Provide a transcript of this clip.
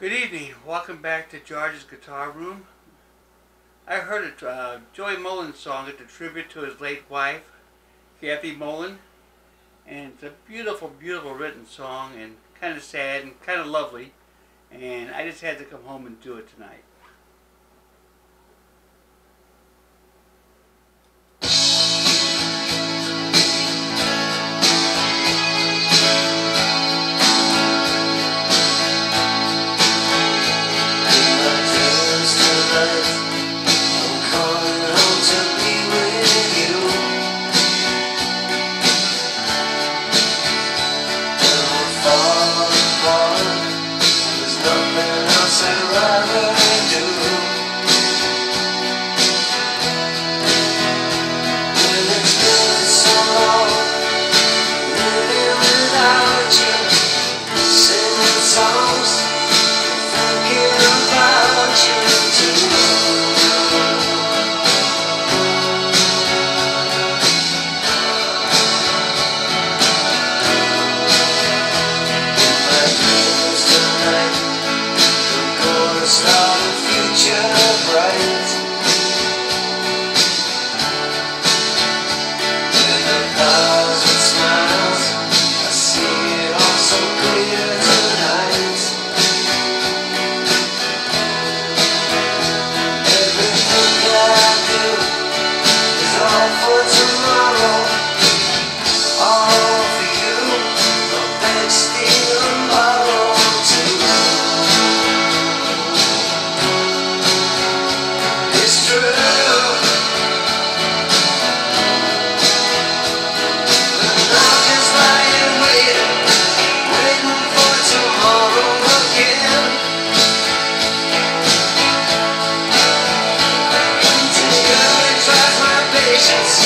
Good evening. Welcome back to George's Guitar Room. I heard a uh, Joey Molland song. It's a tribute to his late wife, Kathie Molland. And it's a beautiful, beautiful written song and kind of sad and kind of lovely. And I just had to come home and do it tonight. Jesus.